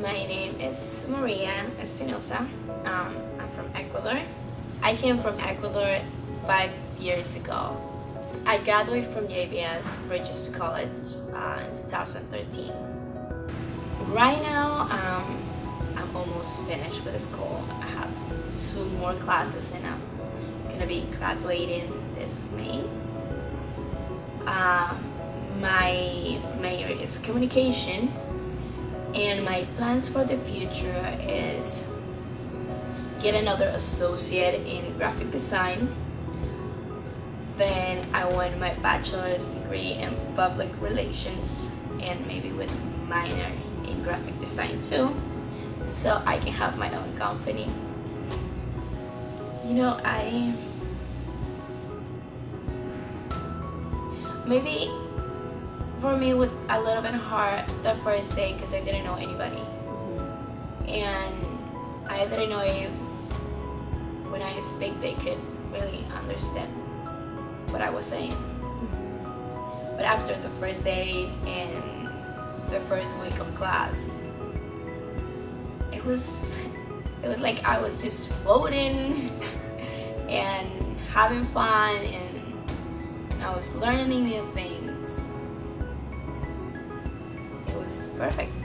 my name is Maria Espinosa. Um, I'm from Ecuador. I came from Ecuador five years ago. I graduated from JVS Bridges to College uh, in 2013. Right now, um, I'm almost finished with school. I have two more classes and I'm gonna be graduating this May. Uh, my major is communication and my plans for the future is get another associate in graphic design. Then I want my bachelor's degree in public relations and maybe with minor in graphic design too so I can have my own company. You know I maybe for me was a little bit hard the first day because I didn't know anybody. Mm-hmm. And I didn't know if when I speak they could really understand what I was saying. Mm-hmm. But after the first day and the first week of class it was it was like I was just floating and having fun and I was learning new things perfect.